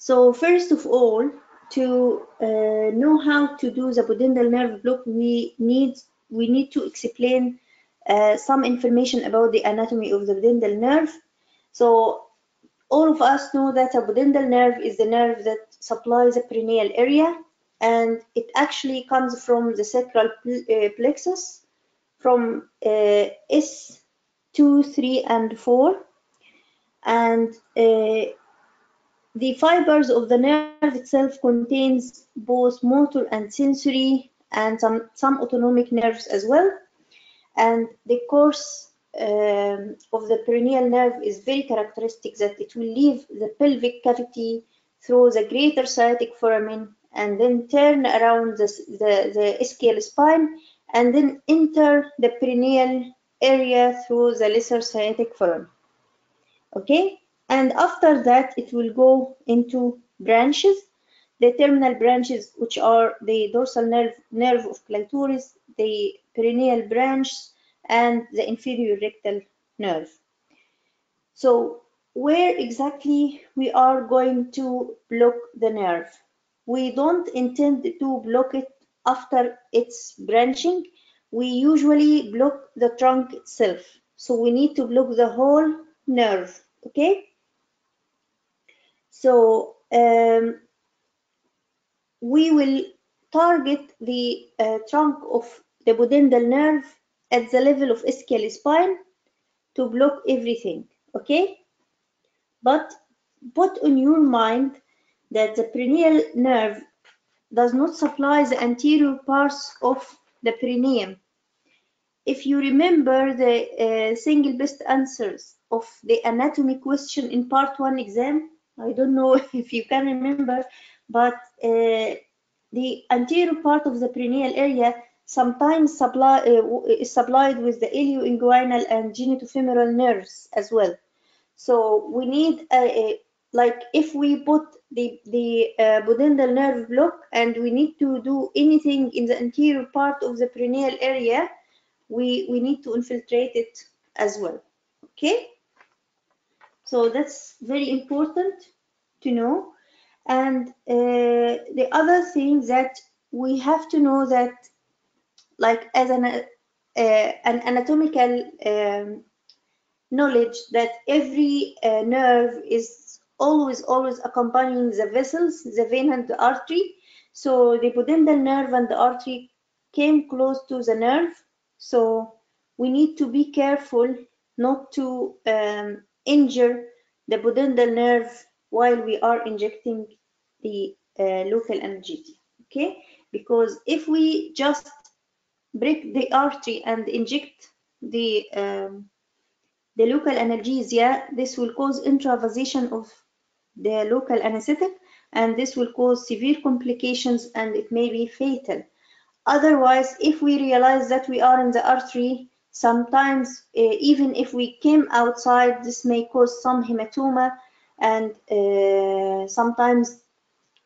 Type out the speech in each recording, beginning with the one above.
So first of all, to uh, know how to do the pudendal nerve block, we need we need to explain uh, some information about the anatomy of the pudendal nerve. So all of us know that a pudendal nerve is the nerve that supplies the perineal area and it actually comes from the sacral uh, plexus from uh, S2, 3 and 4 and uh, the fibers of the nerve itself contains both motor and sensory and some, some autonomic nerves as well and the course um, of the perineal nerve is very characteristic that it will leave the pelvic cavity through the greater sciatic foramen and then turn around the, the, the ischial spine and then enter the perineal area through the lesser sciatic foramen. Okay, and after that it will go into branches. The terminal branches, which are the dorsal nerve, nerve of clitoris, the perineal branch, and the inferior rectal nerve. So where exactly we are going to block the nerve? We don't intend to block it after its branching. We usually block the trunk itself. So we need to block the whole nerve, okay? So um, we will target the uh, trunk of the pudendal nerve at the level of ischial spine to block everything, okay? But put on your mind that the perineal nerve does not supply the anterior parts of the perineum. If you remember the uh, single best answers of the anatomy question in part one exam, I don't know if you can remember, but uh, the anterior part of the perineal area sometimes supply, uh, is supplied with the ilioinguinal and genitofemoral nerves as well. So we need a, a like if we put the the uh, pudendal nerve block and we need to do anything in the anterior part of the perineal area, we we need to infiltrate it as well. Okay. So that's very important to know. And uh, the other thing that we have to know that like as an uh, an anatomical um, knowledge that every uh, nerve is always always accompanying the vessels the vein and the artery so the pudendal nerve and the artery came close to the nerve so we need to be careful not to um, injure the pudendal nerve while we are injecting the uh, local analgesia okay because if we just break the artery and inject the um, the local analgesia, this will cause intravasation of the local anesthetic and this will cause severe complications and it may be fatal. Otherwise, if we realize that we are in the artery, sometimes uh, even if we came outside, this may cause some hematoma and uh, sometimes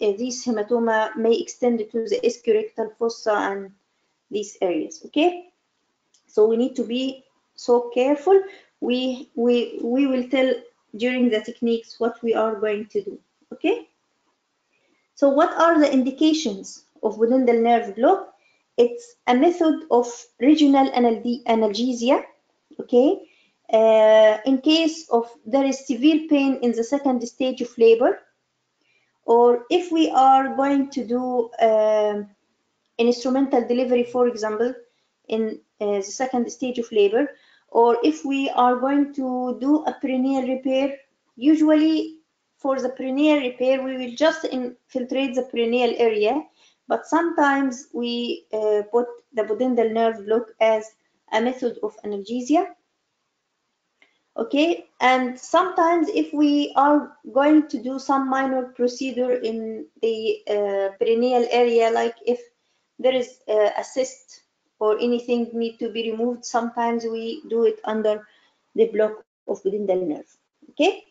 uh, this hematoma may extend to the ischiorectal fossa and these areas, okay? So we need to be so careful. We we we will tell during the techniques what we are going to do okay? So what are the indications of pudendal nerve block it's a method of regional analgesia okay? Uh, in case of there is severe pain in the second stage of labor or if we are going to do uh, instrumental delivery for example in uh, the second stage of labor or if we are going to do a perineal repair, usually for the perineal repair, we will just infiltrate the perineal area, but sometimes we uh, put the pudendal nerve block as a method of analgesia. Okay, and sometimes if we are going to do some minor procedure in the uh, perineal area, like if there is uh, a cyst or anything need to be removed, sometimes we do it under the block of pudendal nerve. Okay.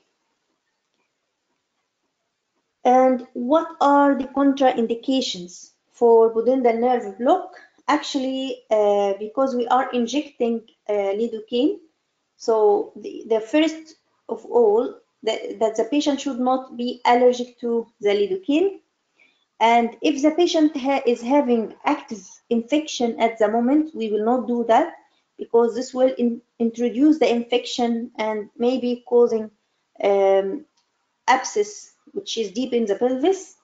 And what are the contraindications for pudendal nerve block? Actually, uh, because we are injecting uh, lidocaine, so the, the first of all, that, that the patient should not be allergic to the lidocaine. And if the patient ha is having active infection at the moment, we will not do that because this will in introduce the infection and maybe causing um, abscess, which is deep in the pelvis.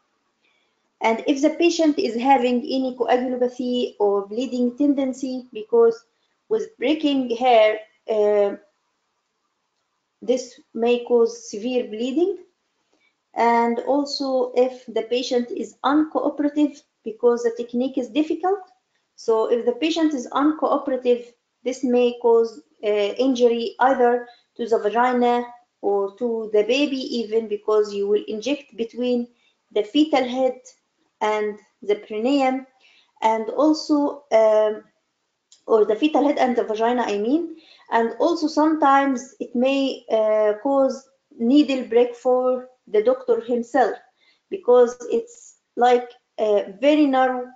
And if the patient is having any coagulopathy or bleeding tendency, because with breaking hair, uh, this may cause severe bleeding. And also if the patient is uncooperative because the technique is difficult. So if the patient is uncooperative, this may cause uh, injury either to the vagina or to the baby even because you will inject between the fetal head and the perineum. And also um, or the fetal head and the vagina I mean. And also sometimes it may uh, cause needle break for the doctor himself because it's like a very narrow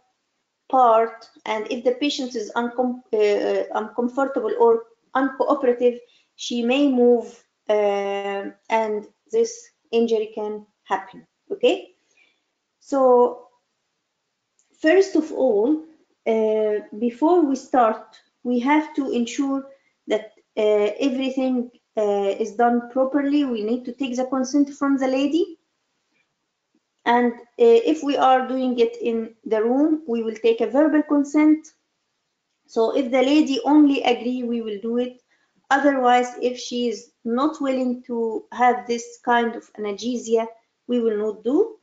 part. And if the patient is uncom uh, uncomfortable or uncooperative she may move uh, and this injury can happen okay? So first of all uh, before we start we have to ensure that uh, everything uh, is done properly. We need to take the consent from the lady. And uh, if we are doing it in the room we will take a verbal consent. So if the lady only agree we will do it otherwise if she is not willing to have this kind of analgesia we will not do.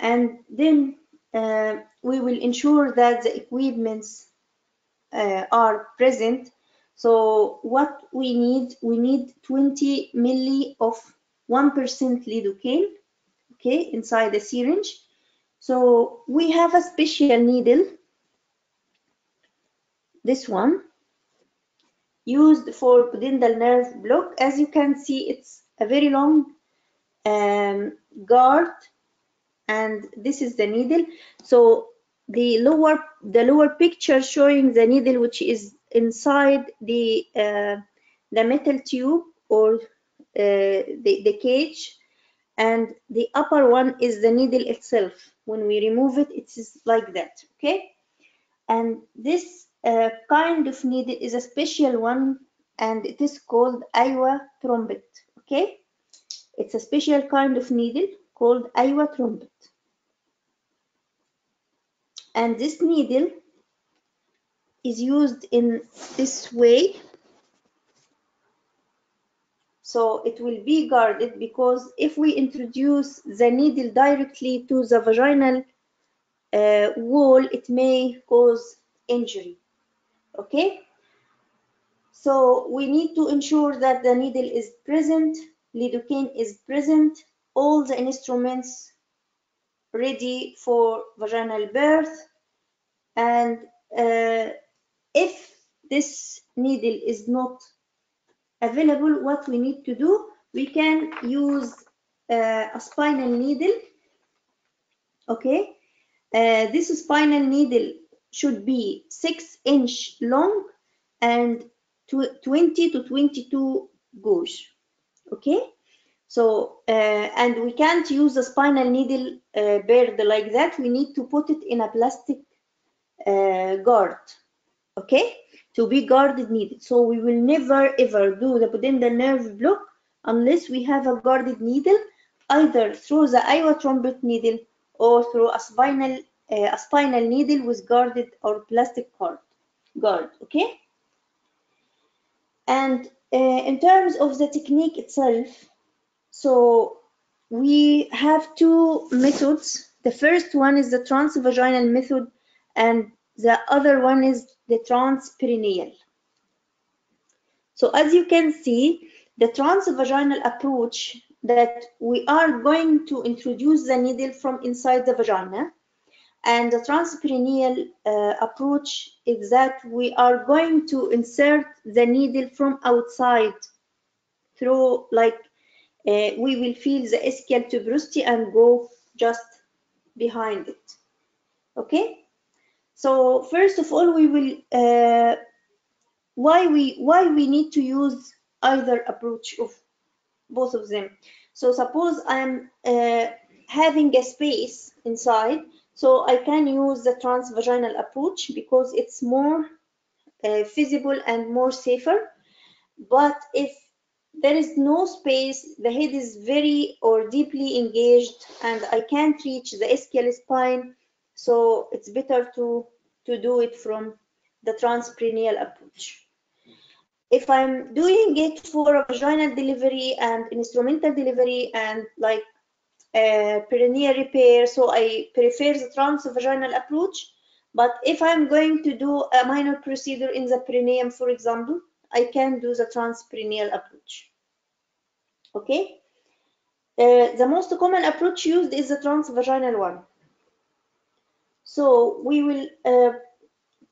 And then uh, we will ensure that the equipments uh, are present. So what we need we need 20 milli of 1% lidocaine okay inside the syringe. So we have a special needle this one used for pudendal nerve block. As you can see it's a very long um, guard and this is the needle. So the lower the lower picture showing the needle which is inside the uh, the metal tube or uh, the, the cage and the upper one is the needle itself. When we remove it it is like that okay? And this uh, kind of needle is a special one and it is called Iowa trumpet okay? It's a special kind of needle called Iowa trumpet and this needle is used in this way. So it will be guarded because if we introduce the needle directly to the vaginal uh, wall it may cause injury okay? So we need to ensure that the needle is present lidocaine is present all the instruments ready for vaginal birth. And uh, if this needle is not available what we need to do we can use uh, a spinal needle. Okay? Uh, this spinal needle should be 6 inch long and 20 to 22 gauge okay? So uh, and we can't use a spinal needle uh, bird like that. We need to put it in a plastic uh, guard okay? To be guarded needle so we will never ever do the pudendal nerve block unless we have a guarded needle either through the Iowa trumpet needle or through a spinal uh, a spinal needle with guarded or plastic guard guard okay? And uh, in terms of the technique itself so we have two methods. The first one is the transvaginal method and the other one is the transperineal. So as you can see the transvaginal approach that we are going to introduce the needle from inside the vagina and the transperineal uh, approach is that we are going to insert the needle from outside through like uh, we will feel the ischial tuberosity and go just behind it okay so first of all we will uh, why we why we need to use either approach of both of them. So suppose I'm uh, having a space inside, so I can use the transvaginal approach because it's more uh, feasible and more safer. But if there is no space, the head is very or deeply engaged and I can't reach the ischial spine, so it's better to, to do it from the transperineal approach. If I'm doing it for a vaginal delivery and instrumental delivery and like perineal repair, so I prefer the transvaginal approach. But if I'm going to do a minor procedure in the perineum, for example, I can do the transperineal approach. Okay. Uh, the most common approach used is the transvaginal one. So we will uh,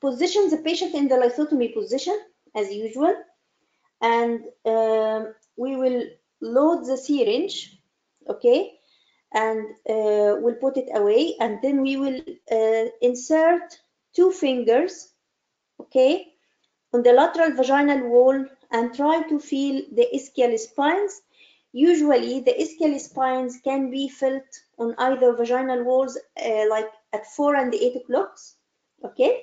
position the patient in the lithotomy position as usual, and um, we will load the syringe, okay, and uh, we'll put it away, and then we will uh, insert two fingers, okay, on the lateral vaginal wall and try to feel the ischial spines. Usually, the ischial spines can be felt on either vaginal walls, uh, like at 4 and 8 o'clock, okay?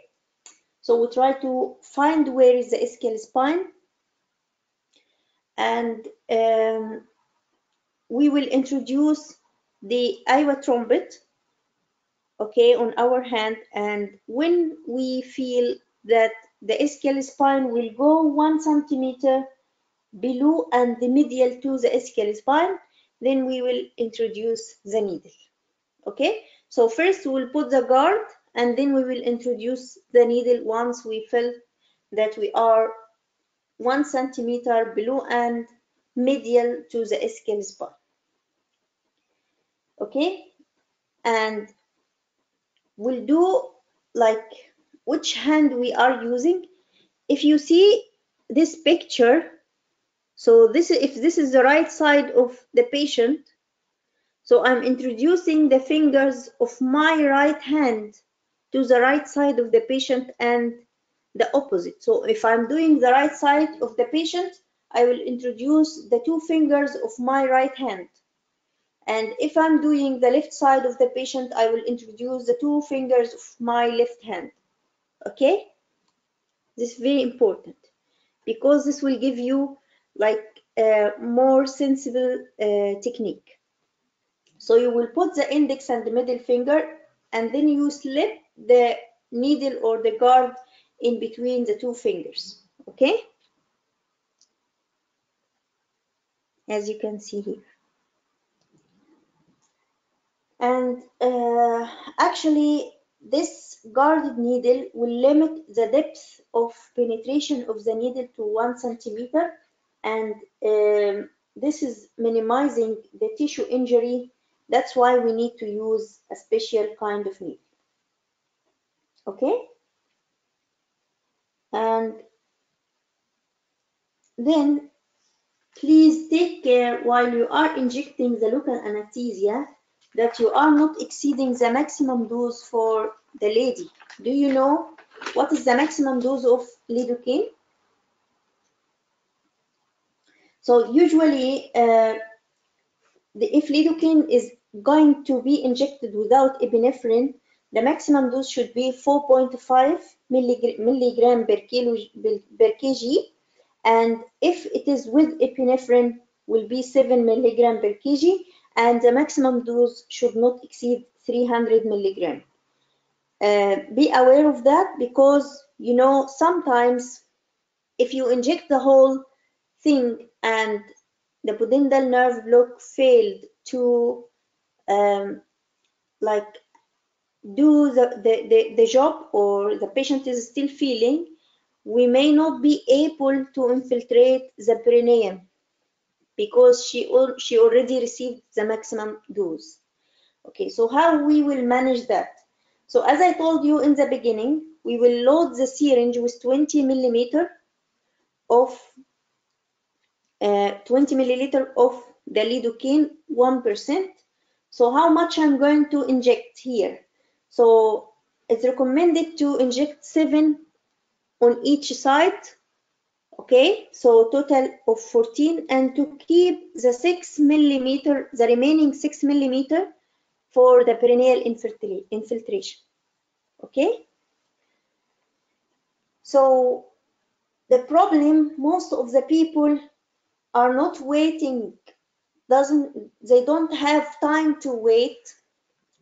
So we try to find where is the ischial spine and um, we will introduce the Iowa trumpet okay on our hand and when we feel that the ischial spine will go one centimeter below and the medial to the ischial spine then we will introduce the needle okay? So first we'll put the guard and then we will introduce the needle once we feel that we are one centimeter below and medial to the ischial spine okay? And we'll do like which hand we are using. If you see this picture so this if this is the right side of the patient so i'm introducing the fingers of my right hand to the right side of the patient and the opposite. So if i'm doing the right side of the patient i will introduce the two fingers of my right hand and if I'm doing the left side of the patient, I will introduce the two fingers of my left hand. Okay? This is very important because this will give you like a more sensible uh, technique. So you will put the index and the middle finger and then you slip the needle or the guard in between the two fingers. Okay? As you can see here and uh, actually this guarded needle will limit the depth of penetration of the needle to one centimeter. And um, this is minimizing the tissue injury. That's why we need to use a special kind of needle. Okay? And then please take care while you are injecting the local anesthesia that you are not exceeding the maximum dose for the lady. Do you know what is the maximum dose of lidocaine? So usually, uh, the, if lidocaine is going to be injected without epinephrine, the maximum dose should be 4.5 milligram per, kilo, per kg, and if it is with epinephrine, will be 7 milligram per kg, and the maximum dose should not exceed 300 milligram. Uh, be aware of that because you know sometimes if you inject the whole thing and the pudendal nerve block failed to um, like do the, the, the, the job or the patient is still feeling, we may not be able to infiltrate the perineum because she, she already received the maximum dose. Okay, so how we will manage that? So as I told you in the beginning, we will load the syringe with 20 millimeter of uh, 20 milliliter of the lidocaine 1%. So how much I'm going to inject here? So it's recommended to inject seven on each side okay so total of 14 and to keep the 6 millimeter the remaining 6 millimeter for the perineal infiltration. Okay? So the problem most of the people are not waiting doesn't they don't have time to wait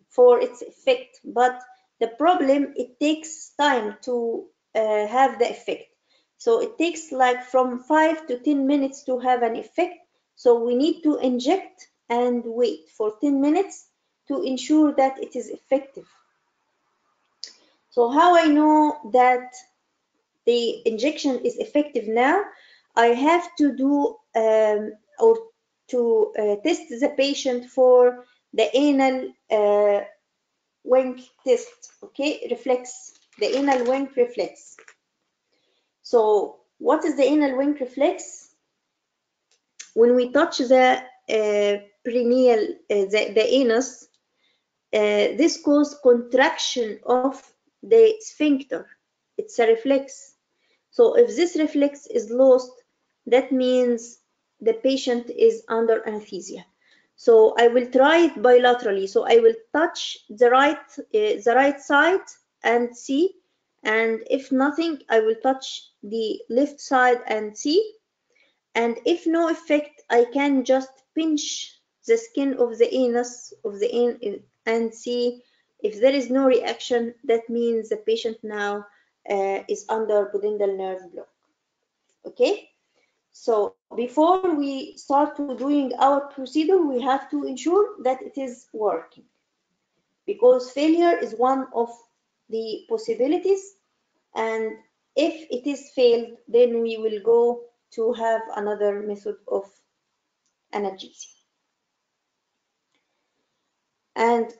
for its effect but the problem it takes time to uh, have the effect so it takes like from 5 to 10 minutes to have an effect. So we need to inject and wait for 10 minutes to ensure that it is effective. So how I know that the injection is effective now? I have to do um, or to uh, test the patient for the anal uh, wink test, okay, reflex, the anal wink reflex. So what is the anal wink reflex? When we touch the uh, perineal, uh, the, the anus, uh, this causes contraction of the sphincter. It's a reflex. So if this reflex is lost, that means the patient is under anesthesia. So I will try it bilaterally. So I will touch the right, uh, the right side and see. And if nothing, I will touch the left side and see. And if no effect, I can just pinch the skin of the anus of the an and see if there is no reaction. That means the patient now uh, is under pudendal nerve block. Okay. So before we start doing our procedure, we have to ensure that it is working because failure is one of the possibilities. And if it is failed, then we will go to have another method of analgesia. And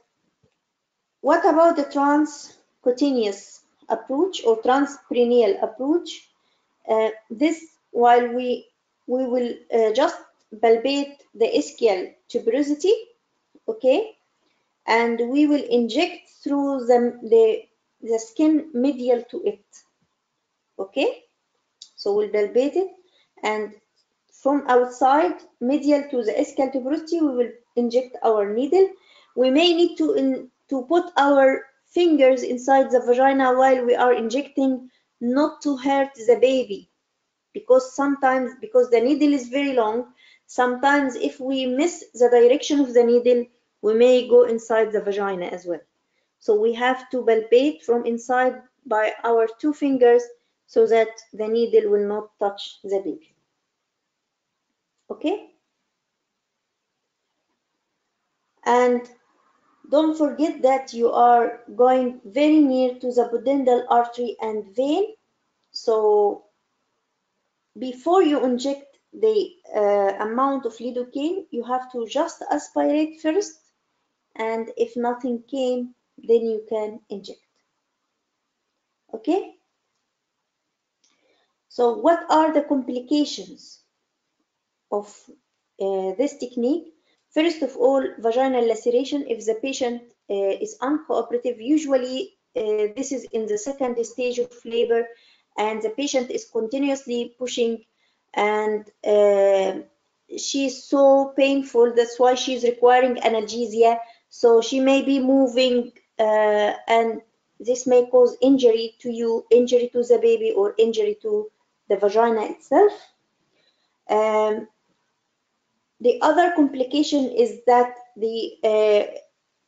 what about the transcutaneous approach or transperineal approach? Uh, this while we we will uh, just palpate the ischial tuberosity, okay, and we will inject through the, the, the skin medial to it, okay. So we'll palpate it, and from outside medial to the ischial we will inject our needle. We may need to in, to put our fingers inside the vagina while we are injecting, not to hurt the baby because sometimes because the needle is very long sometimes if we miss the direction of the needle we may go inside the vagina as well so we have to palpate from inside by our two fingers so that the needle will not touch the baby okay? And don't forget that you are going very near to the pudendal artery and vein. So before you inject the uh, amount of lidocaine, you have to just aspirate first, and if nothing came, then you can inject. Okay? So what are the complications of uh, this technique? First of all, vaginal laceration, if the patient uh, is uncooperative, usually uh, this is in the second stage of labor, and the patient is continuously pushing and uh, she's so painful that's why she's requiring analgesia so she may be moving uh, and this may cause injury to you injury to the baby or injury to the vagina itself um, the other complication is that the uh,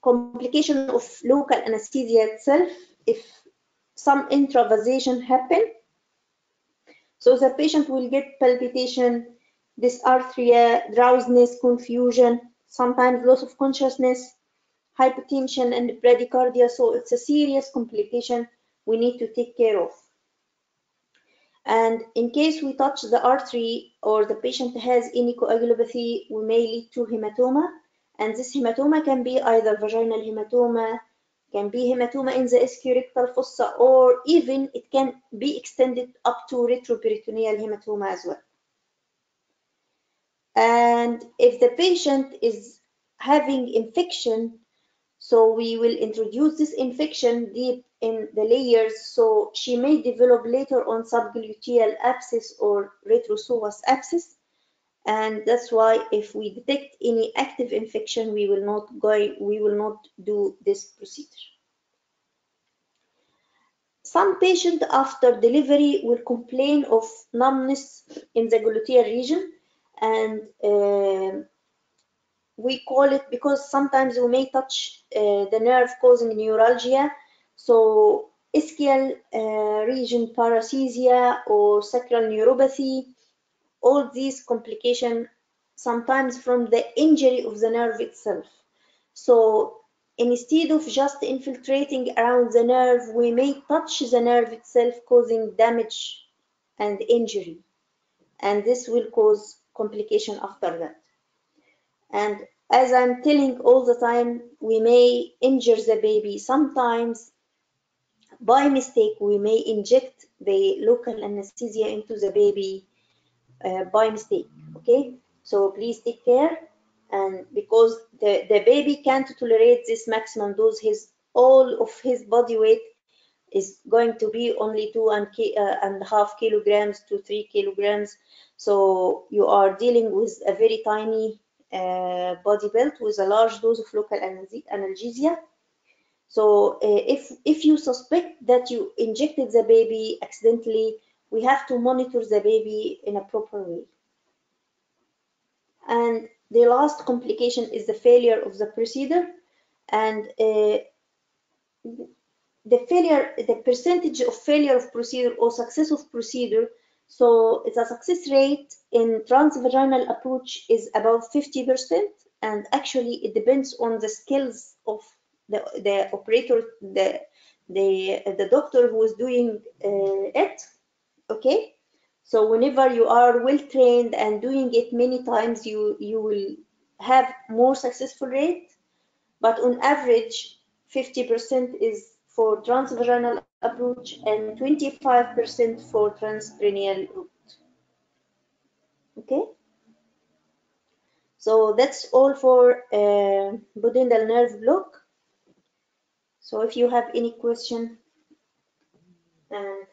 complication of local anesthesia itself if some intravasation happen. So the patient will get palpitation, dysarthria, drowsiness, confusion, sometimes loss of consciousness, hypotension, and bradycardia. So it's a serious complication we need to take care of. And in case we touch the artery or the patient has any coagulopathy, we may lead to hematoma. And this hematoma can be either vaginal hematoma, can be hematoma in the ischiorectal fossa or even it can be extended up to retroperitoneal hematoma as well. And if the patient is having infection, so we will introduce this infection deep in the layers, so she may develop later on subgluteal abscess or retropsoas abscess. And that's why if we detect any active infection, we will not go, we will not do this procedure. Some patient after delivery will complain of numbness in the gluteal region and uh, we call it because sometimes we may touch uh, the nerve causing neuralgia. So ischial uh, region paresthesia or sacral neuropathy, all these complications sometimes from the injury of the nerve itself. So instead of just infiltrating around the nerve, we may touch the nerve itself causing damage and injury. And this will cause complication after that. And as I'm telling all the time, we may injure the baby. Sometimes, by mistake, we may inject the local anesthesia into the baby uh, by mistake. Okay, so please take care. And because the, the baby can't tolerate this maximum dose, his all of his body weight is going to be only two and, uh, and a half kilograms to three kilograms. So you are dealing with a very tiny body belt with a large dose of local analgesia. So uh, if, if you suspect that you injected the baby accidentally, we have to monitor the baby in a proper way. And the last complication is the failure of the procedure. And uh, the failure, the percentage of failure of procedure or success of procedure so the success rate in transvaginal approach is about 50%, and actually it depends on the skills of the, the operator, the, the, the doctor who is doing uh, it, okay? So whenever you are well trained and doing it many times, you, you will have more successful rate, but on average, 50% is for transvaginal approach and 25% for transperineal route. Okay, so that's all for uh, pudendal nerve block. So if you have any question, and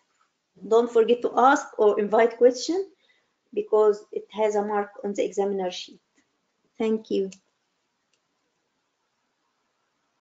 don't forget to ask or invite question because it has a mark on the examiner sheet. Thank you.